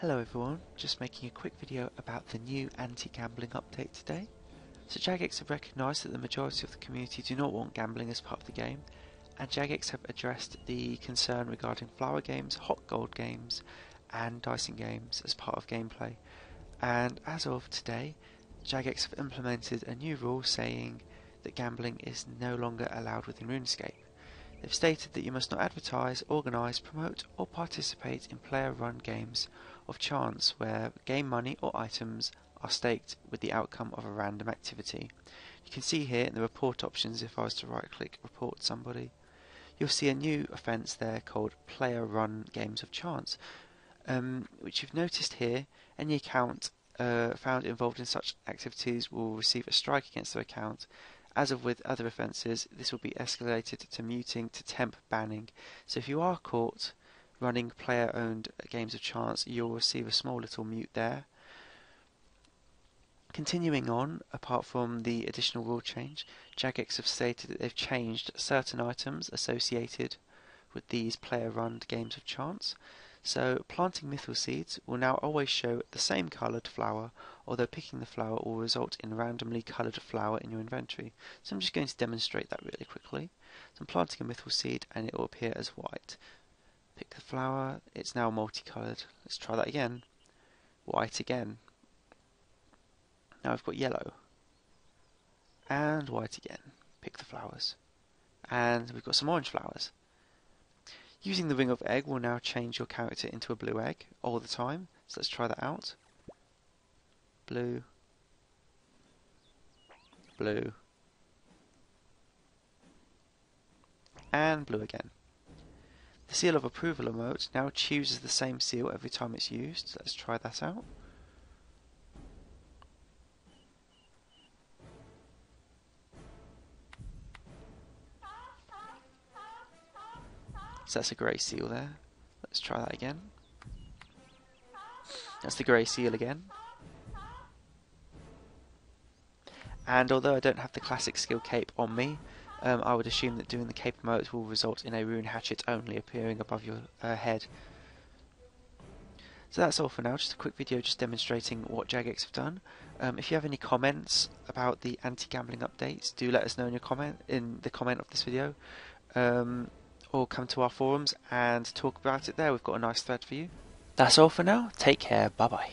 Hello everyone, just making a quick video about the new anti-gambling update today. So Jagex have recognised that the majority of the community do not want gambling as part of the game, and Jagex have addressed the concern regarding flower games, hot cold games, and dicing games as part of gameplay. And as of today, Jagex have implemented a new rule saying that gambling is no longer allowed within RuneScape. They've stated that you must not advertise, organise, promote, or participate in player run games of chance where game money or items are staked with the outcome of a random activity. You can see here in the report options if I was to right click report somebody, you'll see a new offence there called player run games of chance, um, which you've noticed here any account uh, found involved in such activities will receive a strike against their account as of with other offences, this will be escalated to muting to temp banning. So if you are caught running player owned games of chance, you'll receive a small little mute there. Continuing on, apart from the additional rule change, Jagex have stated that they've changed certain items associated with these player run games of chance. So planting mithril seeds will now always show the same coloured flower, although picking the flower will result in randomly coloured flower in your inventory. So I'm just going to demonstrate that really quickly. So I'm planting a mithril seed and it will appear as white. Pick the flower, it's now multicoloured. Let's try that again. White again. Now I've got yellow. And white again. Pick the flowers. And we've got some orange flowers. Using the ring of egg will now change your character into a blue egg all the time. So let's try that out. Blue. Blue. And blue again. The seal of approval emote now chooses the same seal every time it's used. So let's try that out. So that's a grey seal there. Let's try that again. That's the grey seal again. And although I don't have the classic skill cape on me, um, I would assume that doing the cape emote will result in a rune hatchet only appearing above your uh, head. So that's all for now, just a quick video just demonstrating what Jagex have done. Um, if you have any comments about the anti-gambling updates, do let us know in your comment in the comment of this video. Um, or come to our forums and talk about it there. We've got a nice thread for you. That's all for now. Take care. Bye bye.